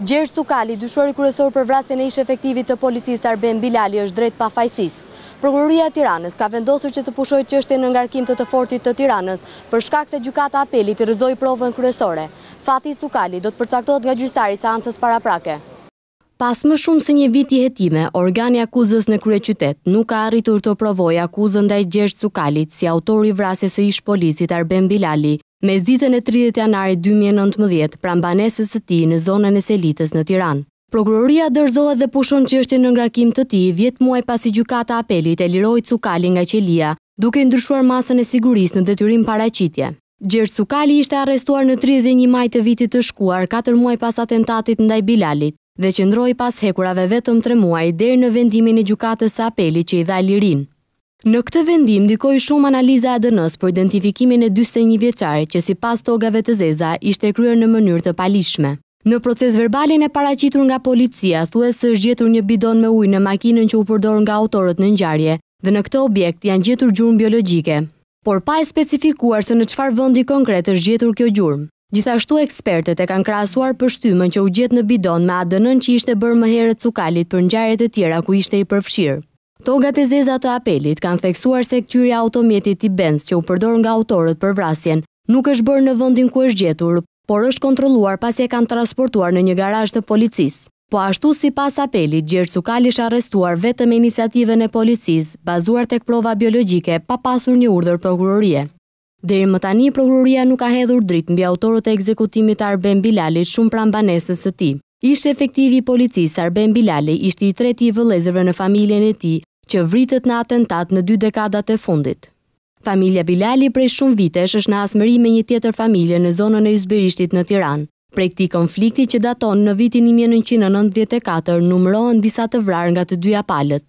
Gjergj Cukali, i dyshuari kryesor për vrasjen e ish-efektivit të policisë Arben Bilali është drejt pafajësisë. Prokuroria e Tiranës ka vendosur që të pushojë çështjen në ngarkim të të fortit të Tiranës për shkak se Gjykata e Apelit i rrëzoi provën kryesore. Fati i Cukalit do të përcaktohet nga gjyqtari i seancës paraprake. Pas më shumë se një viti hetime, organi i akuzës në kryeqytet nuk ka arritur të provojë akuzën ndaj Gjergj Cukalit si autor i vrasjes së ish-policit Arben Bilali, mesditën e tridhjetë janarit dy mijë e nëntëmbëdhjetë pranë banesës së tij në zonën e Selitës në Tiranë. Prokuroria dorëzohet dhe pushon çështjen në ngarkim të tij dhjetë muaj pasi Gjykata e Apelit e liroi Cukalin nga qelia, duke i ndryshuar masën e sigurisë në detyrim paraqitje. Gjergj Cukali ishte arrestuar në tridhjetë e një maj të vitit të shkuar, katër muaj pas atentatit ndaj Bilalit, dhe qëndroi pas hekurave vetëm tre muaj, deri në vendimin e Gjykatës së Apelit që i dha lirinë. Në këtë vendim ndikoi shumë analiza e ADN-së për identifikimin e dyzet e një vjeçarit që sipas togave të zeza ishte kryer në mënyrë të paligjshme. Në procesverbalin e paraqitur nga policia thuhet se është gjetur një bidon me ujë në makinën që u përdor nga autorët në ngjarje dhe në këtë objekt janë gjetur gjurmë biologjike. por pa e specifikuar se në çfarë vendi konkret është gjetur kjo gjurmë. Gjithashtu ekspertët e kanë krahasuar pështymën që u gjet në bidon me ADN-në që ishte bërë më herët Cukalit për ngjarjet e tjera ku ishte i përfshirë. Togat e zeza të Apelit kanë theksuar se këqyrja e automjetit tip Benz që u përdor nga autorët për vrasjen, nuk është bërë në vendin ku është gjetur, por është kontrolluar pasi e kanë transportuar në një garazh të policisë. Po ashtu sipas apelit, Gjergj Cukali është arrestuar vetëm me iniciativën e policisë, bazuar tek prova biologjike, pa pasur një urdhër prokurorie. Deri më tani prokuroria nuk ka hedhur dritë mbi autorët e ekzekutimit të Arben Bilalit shumë pranë banesës së tij. Ish-efektivi i policisë Arben Bilali ishte i treti i vëllezërve në familjen e tij që vritet në atentat në dy dekadat e fundit. Familja Bilali prej shumë vitesh është në hasmëri me një tjetër familje në zonën e Yzberishtit në Tiranë. Prej këtij konflikti që daton në vitin një mijë e nëntëqind e nëntëdhjetë e katër numërohen disa të vrarë nga të dyja palët.